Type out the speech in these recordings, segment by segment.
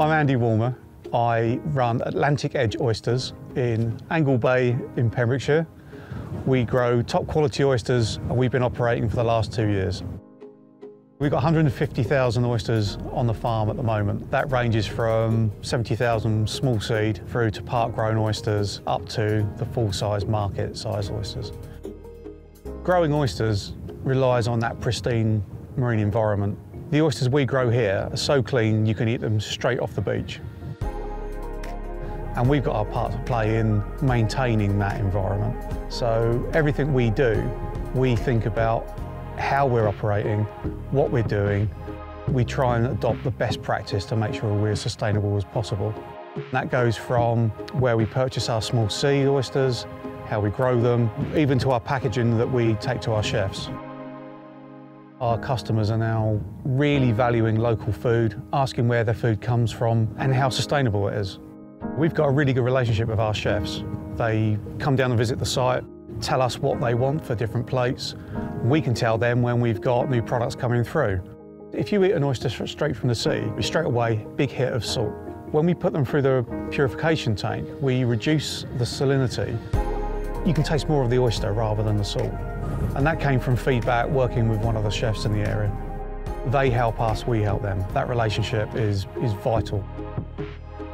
I'm Andy Woolmer. I run Atlantic Edge Oysters in Angle Bay in Pembrokeshire. We grow top quality oysters and we've been operating for the last two years. We've got 150,000 oysters on the farm at the moment. That ranges from 70,000 small seed through to park grown oysters up to the full size market size oysters. Growing oysters relies on that pristine marine environment. The oysters we grow here are so clean you can eat them straight off the beach. And we've got our part to play in maintaining that environment. So everything we do, we think about how we're operating, what we're doing. We try and adopt the best practice to make sure we're as sustainable as possible. That goes from where we purchase our small seed oysters, how we grow them, even to our packaging that we take to our chefs. Our customers are now really valuing local food, asking where their food comes from and how sustainable it is. We've got a really good relationship with our chefs. They come down and visit the site, tell us what they want for different plates. We can tell them when we've got new products coming through. If you eat an oyster straight from the sea, straight away, big hit of salt. When we put them through the purification tank, we reduce the salinity. You can taste more of the oyster rather than the salt. And that came from feedback working with one of the chefs in the area. They help us, we help them. That relationship is, is vital.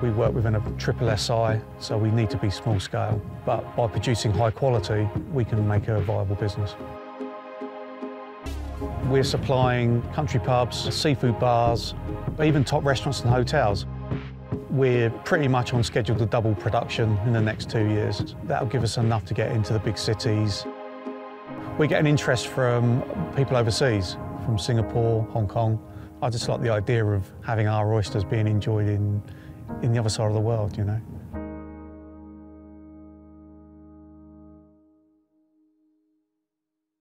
We work within a triple SI, so we need to be small scale. But by producing high quality, we can make a viable business. We're supplying country pubs, seafood bars, even top restaurants and hotels. We're pretty much on schedule to double production in the next two years. That'll give us enough to get into the big cities. We get an interest from people overseas, from Singapore, Hong Kong. I just like the idea of having our oysters being enjoyed in in the other side of the world, you know.